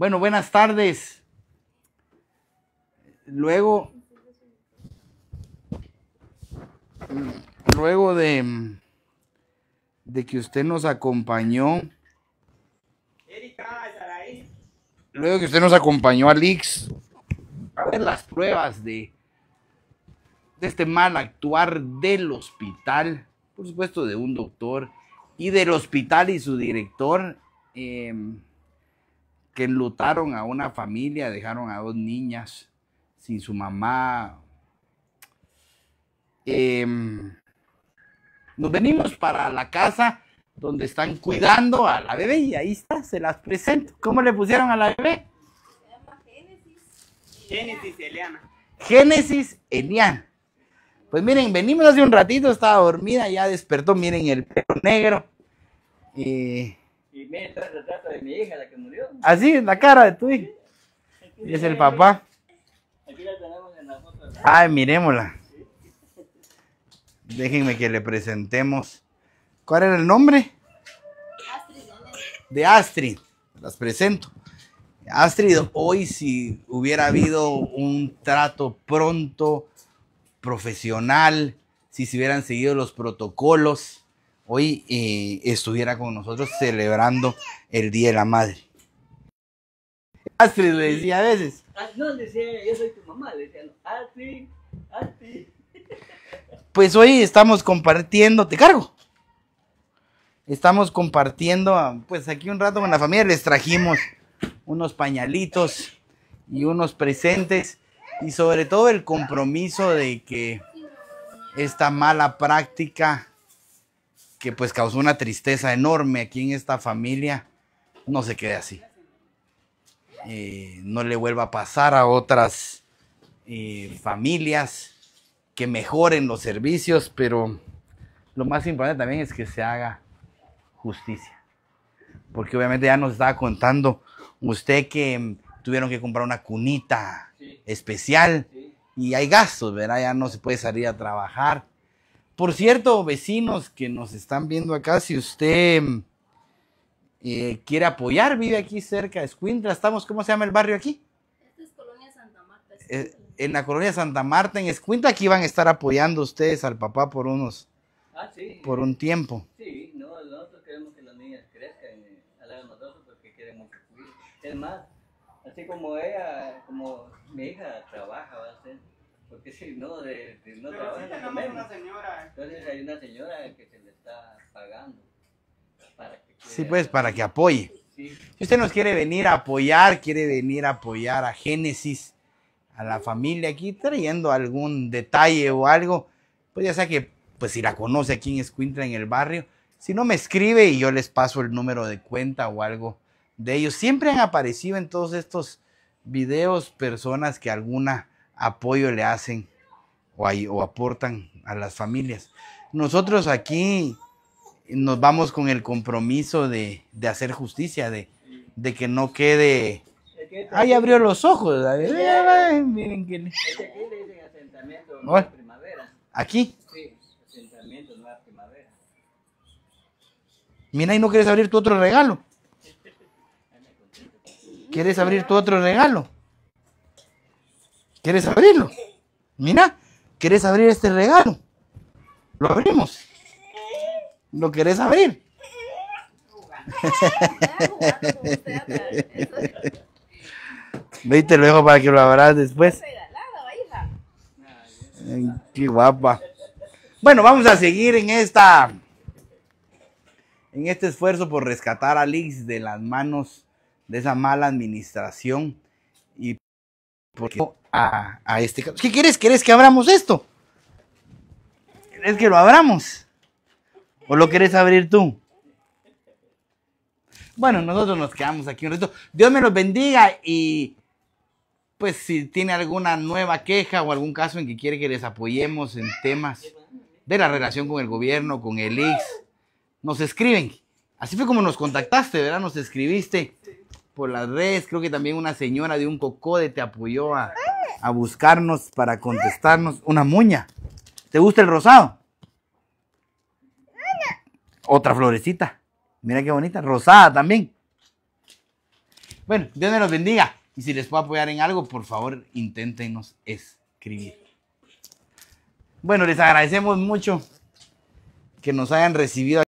Bueno, buenas tardes. Luego, luego de, de que usted nos acompañó, luego que usted nos acompañó a Lix a ver las pruebas de, de este mal actuar del hospital, por supuesto de un doctor, y del hospital y su director, em, que enlutaron a una familia, dejaron a dos niñas sin su mamá. Em, nos venimos para la casa donde están cuidando a la bebé y ahí está, se las presento. ¿Cómo le pusieron a la bebé? Génesis Eliana. Génesis Eliana. Pues miren, venimos hace un ratito, estaba dormida, ya despertó, miren el pelo negro. Y Y me trae el retrato de mi hija, la que murió. así, la cara de tu hija. Y es el papá. Aquí la tenemos en la foto. Ay, miremosla. Déjenme que le presentemos. ¿Cuál era el nombre? De Astrid. Las presento. Astrid, hoy si hubiera habido un trato pronto, profesional, si se hubieran seguido los protocolos, hoy eh, estuviera con nosotros celebrando el Día de la Madre. Astrid le decía a veces. No, decía, yo soy tu mamá. Le decía, ah, sí. Pues hoy estamos compartiendo, te cargo. Estamos compartiendo, ah, pues aquí un rato con la familia, les trajimos unos pañalitos y unos presentes y sobre todo el compromiso de que esta mala práctica que pues causó una tristeza enorme aquí en esta familia no se quede así. Eh, no le vuelva a pasar a otras eh, familias que mejoren los servicios, pero lo más importante también es que se haga justicia. Porque obviamente ya nos estaba contando usted que mm, tuvieron que comprar una cunita Sí. especial Sí. y hay gastos, ¿verdad? Ya no se puede salir a trabajar. Por cierto, vecinos que nos están viendo acá, si usted eh, quiere apoyar, vive aquí cerca de Escuintla, estamos, ¿cómo se llama el barrio aquí? Esta es Colonia Santa Marta. Eh, en la colonia Santa Marta, en Escuintla, aquí van a estar apoyando ustedes al papá por unos, Ah, sí. por un tiempo. Sí, no, nosotros queremos que las niñas crezcan eh, al lado de nosotros porque quieren mucho. Es más, así como ella, como mi hija trabaja, va a ser. Porque si no, de, de no Pero trabaja, sí no tenemos comemos. una señora. Entonces hay una señora que se le está pagando para que Sí, pues, para que apoye. Sí, Si usted nos quiere venir a apoyar, quiere venir a apoyar a Génesis, a la familia aquí, trayendo algún detalle o algo, pues ya sea que, pues si la conoce aquí en Escuintla, en el barrio, si no me escribe y yo les paso el número de cuenta o algo de ellos. Siempre han aparecido en todos estos videos personas que alguna apoyo le hacen o, ay- o aportan a las familias. Nosotros aquí nos vamos con el compromiso de, de hacer justicia, de, de que no quede... Aquí- abrió los ojos. ay, miren que... le- aquí. Sí, asentamiento Nueva Primavera. Mira, ¿y no quieres abrir tu otro regalo? ¿Quieres abrir tu otro regalo? ¿Quieres abrirlo? Mira, ¿quieres abrir este regalo? Lo abrimos. ¿Lo querés abrir? Ve y te lo dejo para que lo abras después. Qué guapa. Bueno, vamos a seguir en esta en este esfuerzo por rescatar a Lix de las manos de esa mala administración porque a, a este caso. ¿Qué quieres? ¿Quieres que abramos esto? ¿Quieres que lo abramos? ¿O lo quieres abrir tú? Bueno, nosotros nos quedamos aquí un rato. Dios me los bendiga y pues si tiene alguna nueva queja o algún caso en que quiere que les apoyemos en temas de la relación con el gobierno, con el IX, nos escriben. Así fue como nos contactaste, ¿verdad? Nos escribiste por las redes. Creo que también una señora de un cocode te apoyó a, a buscarnos para contestarnos. Una muña. ¿Te gusta el rosado? Otra florecita. Mira qué bonita. Rosada también. Bueno, Dios me los bendiga. Y si les puedo apoyar en algo, por favor, inténtenos escribir. Bueno, les agradecemos mucho que nos hayan recibido.